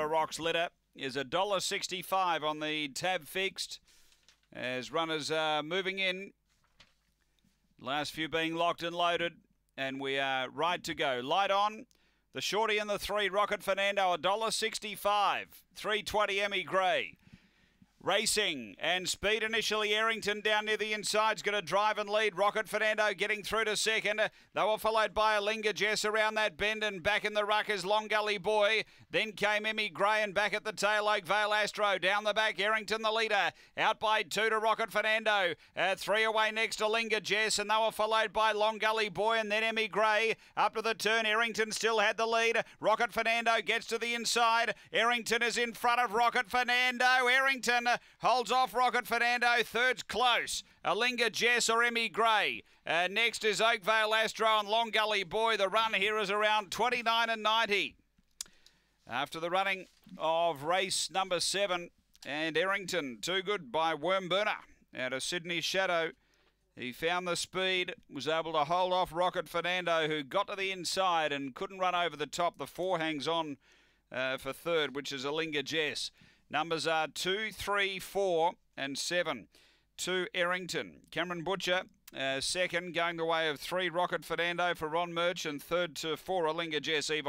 The Rocks litter is a dollar sixty-five on the tab fixed as runners are moving in. Last few being locked and loaded, and we are right to go. Light on. The shorty and the three, Rocket Fernando, a dollar sixty-five. Three twenty, Emmy Gray. Racing and speed initially. Errington down near the inside's going to drive and lead. Rocket Fernando getting through to second. They were followed by Alinga Jess around that bend and back in the ruck is Long Gully Boy. Then came Emmy Gray and back at the tail Oakvale Astro. Down the back, Errington the leader. Out by two to Rocket Fernando. Uh, three away next to Linga Jess and they were followed by Long Gully Boy and then Emmy Gray. Up to the turn, Errington still had the lead. Rocket Fernando gets to the inside. Errington is in front of Rocket Fernando. Errington holds off Rocket Fernando. Third's close. Alinga Jess or Emmy Gray. Uh, next is Oakvale Astro and Long Gully Boy. The run here is around 29 and 90. After the running of race number seven and Errington, too good by Worm Burner out of Sydney Shadow. He found the speed, was able to hold off Rocket Fernando, who got to the inside and couldn't run over the top. The four hangs on uh, for third, which is Alinga Jess. Numbers are two, three, four, and seven. To Errington. Cameron Butcher, uh, second, going the way of three, Rocket Fernando for Ron Merchant. Third to four, Alinga Jess Eva.